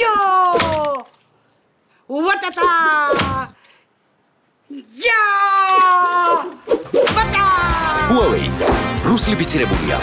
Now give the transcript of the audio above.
Йо! Вот это! Йо! Вот это! Huawei. Руслі Біцеребуя.